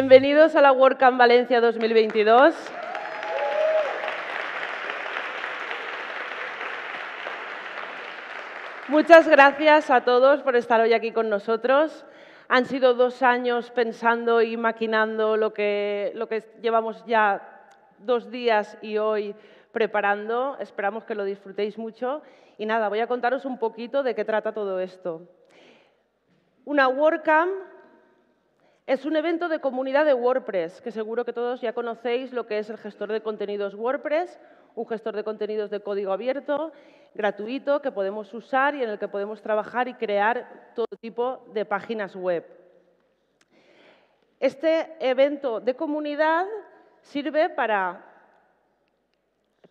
Bienvenidos a la WordCamp Valencia 2022. Muchas gracias a todos por estar hoy aquí con nosotros. Han sido dos años pensando y maquinando lo que, lo que llevamos ya dos días y hoy preparando. Esperamos que lo disfrutéis mucho. Y nada, voy a contaros un poquito de qué trata todo esto. Una WordCamp es un evento de comunidad de WordPress, que seguro que todos ya conocéis lo que es el gestor de contenidos WordPress, un gestor de contenidos de código abierto, gratuito, que podemos usar y en el que podemos trabajar y crear todo tipo de páginas web. Este evento de comunidad sirve para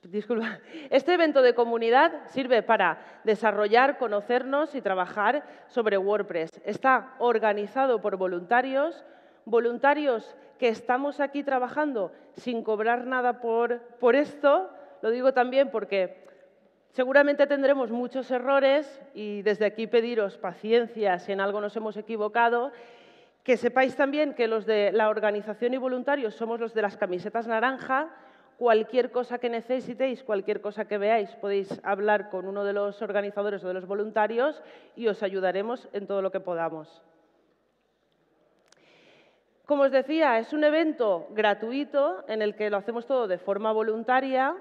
Este evento de comunidad sirve para desarrollar, conocernos y trabajar sobre WordPress. Está organizado por voluntarios, voluntarios que estamos aquí trabajando sin cobrar nada por, por esto. Lo digo también porque seguramente tendremos muchos errores y desde aquí pediros paciencia si en algo nos hemos equivocado. Que sepáis también que los de la organización y voluntarios somos los de las camisetas naranja, Cualquier cosa que necesitéis, cualquier cosa que veáis, podéis hablar con uno de los organizadores o de los voluntarios y os ayudaremos en todo lo que podamos. Como os decía, es un evento gratuito en el que lo hacemos todo de forma voluntaria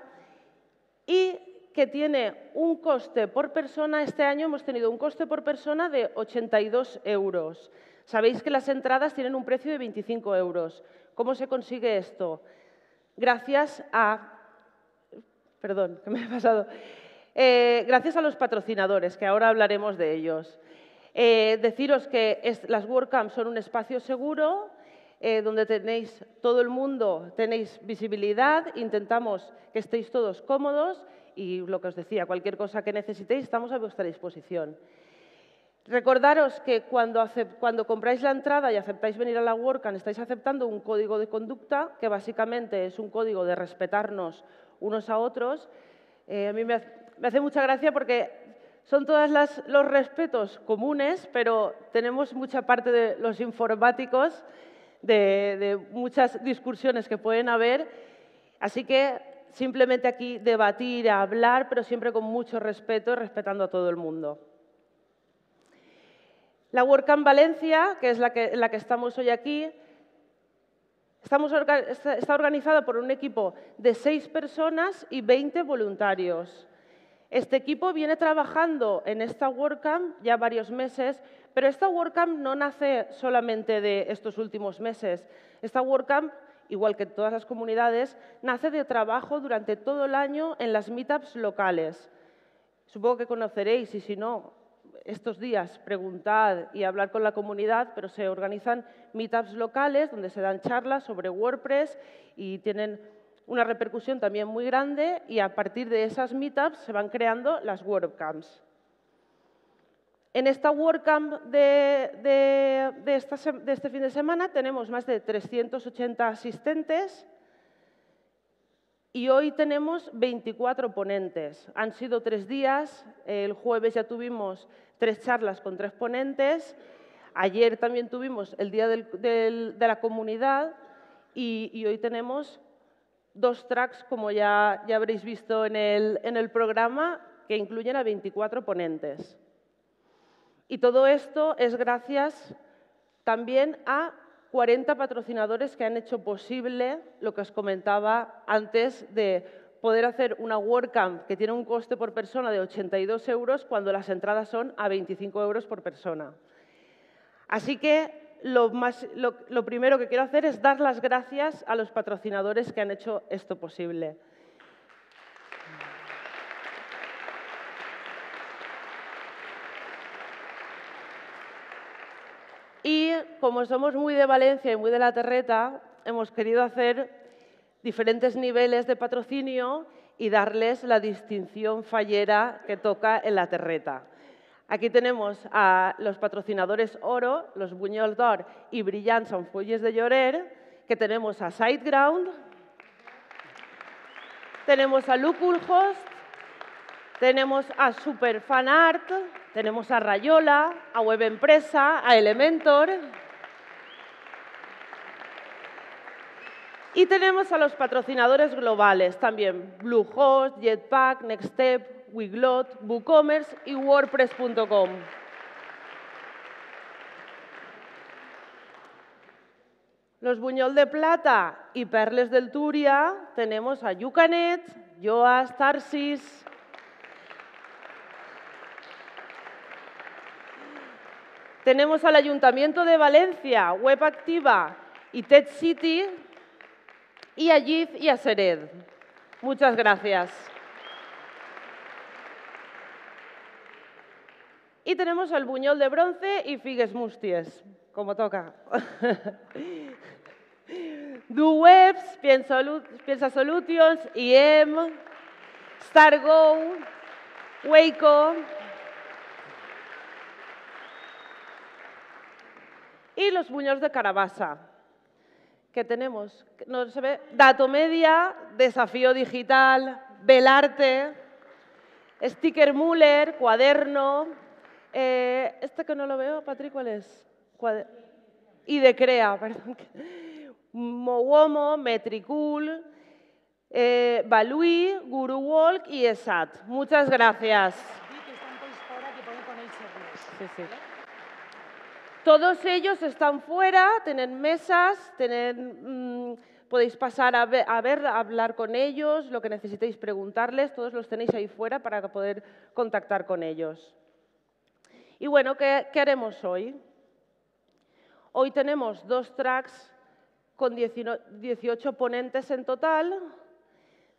y que tiene un coste por persona. Este año hemos tenido un coste por persona de 82 euros. Sabéis que las entradas tienen un precio de 25 euros. ¿Cómo se consigue esto? Gracias a... Perdón, que me he pasado. Eh, gracias a los patrocinadores, que ahora hablaremos de ellos. Eh, deciros que las WordCamps son un espacio seguro, eh, donde tenéis todo el mundo, tenéis visibilidad, intentamos que estéis todos cómodos y lo que os decía, cualquier cosa que necesitéis, estamos a vuestra disposición. Recordaros que cuando, compráis la entrada y aceptáis venir a la WordCamp, estáis aceptando un código de conducta, que básicamente es un código de respetarnos unos a otros. Eh, a mí me hace, mucha gracia porque son todos los respetos comunes, pero tenemos mucha parte de los informáticos, de, de muchas discusiones que pueden haber. Así que simplemente aquí debatir, hablar, pero siempre con mucho respeto respetando a todo el mundo. La WordCamp Valencia, que es la que, estamos hoy aquí, está organizada por un equipo de seis personas y 20 voluntarios. Este equipo viene trabajando en esta WordCamp ya varios meses, pero esta WordCamp no nace solamente de estos últimos meses. Esta WordCamp, igual que todas las comunidades, nace de trabajo durante todo el año en las meetups locales. Supongo que conoceréis, y si no, estos días preguntad y hablar con la comunidad, pero se organizan meetups locales donde se dan charlas sobre WordPress y tienen una repercusión también muy grande y a partir de esas meetups se van creando las WordCamps. En esta WordCamp de, de, este fin de semana tenemos más de 380 asistentes y hoy tenemos 24 ponentes. Han sido tres días. El jueves ya tuvimos tres charlas con tres ponentes. Ayer también tuvimos el Día de la Comunidad y, hoy tenemos dos tracks, como ya, habréis visto en el, en el programa, que incluyen a 24 ponentes. Y todo esto es gracias también a 40 patrocinadores que han hecho posible lo que os comentaba antes de poder hacer una WordCamp que tiene un coste por persona de 82 euros cuando las entradas son a 25 euros por persona. Así que lo, lo primero que quiero hacer es dar las gracias a los patrocinadores que han hecho esto posible. Y como somos muy de Valencia y muy de la terreta, hemos querido hacer diferentes niveles de patrocinio y darles la distinción fallera que toca en la terreta. Aquí tenemos a los patrocinadores oro, los Buñol d'Or y Brillants en Fuelles de Llorer, que tenemos a Sideground, tenemos a Host, tenemos a Superfanart, tenemos a Rayola, a Web Empresa, a Elementor, Y tenemos a los patrocinadores globales también, Bluehost, Jetpack, Nextstep, Wiglot, WooCommerce y WordPress.com. Los Buñol de Plata y Perles del Turia tenemos a Yucanet, Joas, Tarsis. Tenemos al Ayuntamiento de Valencia, Web Activa y TED City y a Yiz y a Sered. Muchas gracias. Y tenemos al Buñol de Bronce y Figues Musties, como toca. DoWebs, Piensa Solutions, IEM, StarGo, Waco y los buños de Carabasa que tenemos. No se ve. Dato Media, Desafío Digital, Belarte, Sticker Muller, Cuaderno. Eh, este que no lo veo, Patrick, ¿cuál es? y de Crea, perdón. Mowomo, Metricool, eh, Balui, Guru Walk y ESAT. Muchas gracias. Todos ellos están fuera, tienen mesas, mm, podéis pasar a ver, a hablar con ellos, lo que necesitéis preguntarles, todos los tenéis ahí fuera para poder contactar con ellos. Y bueno, ¿qué, qué haremos hoy? Hoy tenemos dos tracks con 18 ponentes en total.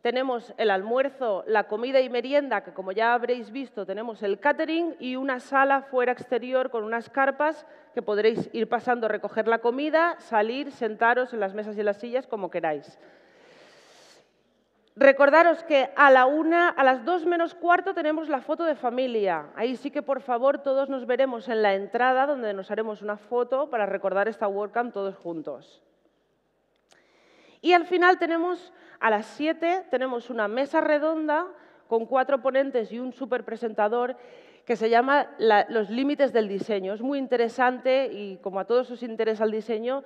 Tenemos el almuerzo, la comida y merienda, que como ya habréis visto, tenemos el catering y una sala fuera exterior con unas carpas que podréis ir pasando a recoger la comida, salir, sentaros en las mesas y las sillas como queráis. Recordaros que a, la una, a las dos menos cuarto tenemos la foto de familia. Ahí sí que por favor todos nos veremos en la entrada donde nos haremos una foto para recordar esta WordCamp todos juntos. Y al final tenemos, a las 7, tenemos una mesa redonda con cuatro ponentes y un superpresentador que se llama Los límites del diseño. Es muy interesante y como a todos os interesa el diseño,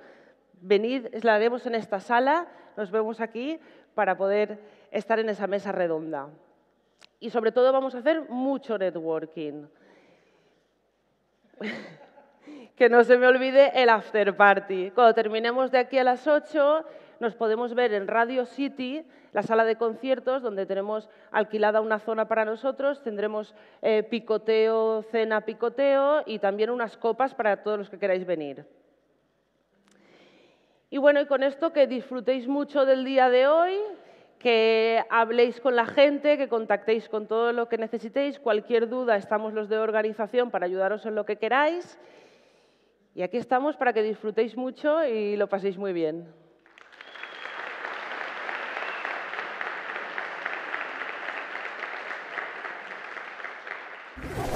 venid, la haremos en esta sala, nos vemos aquí para poder estar en esa mesa redonda. Y sobre todo vamos a hacer mucho networking. que no se me olvide el after party. Cuando terminemos de aquí a las 8, nos podemos ver en Radio City, la sala de conciertos, donde tenemos alquilada una zona para nosotros, tendremos eh, picoteo, cena picoteo y también unas copas para todos los que queráis venir. Y bueno, y con esto que disfrutéis mucho del día de hoy, que habléis con la gente, que contactéis con todo lo que necesitéis. Cualquier duda, estamos los de organización para ayudaros en lo que queráis. Y aquí estamos para que disfrutéis mucho y lo paséis muy bien.